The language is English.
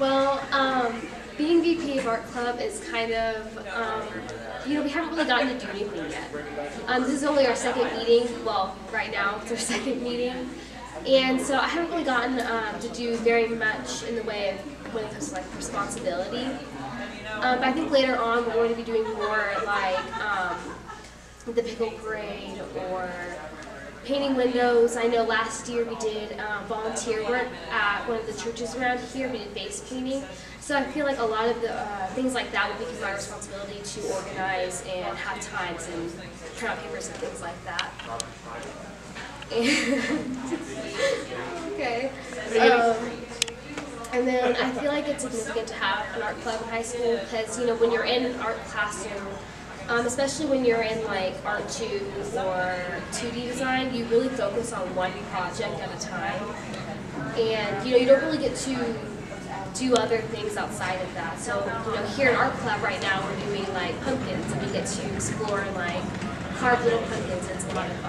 Well, um, being VP of Art Club is kind of, um, you know, we haven't really gotten to do anything yet. Um, this is only our second meeting. Well, right now it's our second meeting, and so I haven't really gotten um, to do very much in the way of when it comes to like responsibility. Um, but I think later on we're going to be doing more like um, the pickle parade or painting windows. I know last year we did um, volunteer work at one of the churches around here. We did face painting. So I feel like a lot of the uh, things like that will become my responsibility to organize and have times and turn out papers and things like that. okay. Um, and then I feel like it's significant to have an art club in high school because, you know, when you're in an art classroom, um, especially when you're in like Art 2 or 2D design, you really focus on one project at a time. And, you know, you don't really get to do other things outside of that. So, you know, here in Art Club right now, we're doing like pumpkins and we get to explore like carve little pumpkins. It's a lot of fun.